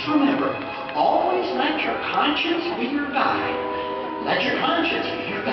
Just remember, always let your conscience be your guide. Let your conscience be your guide.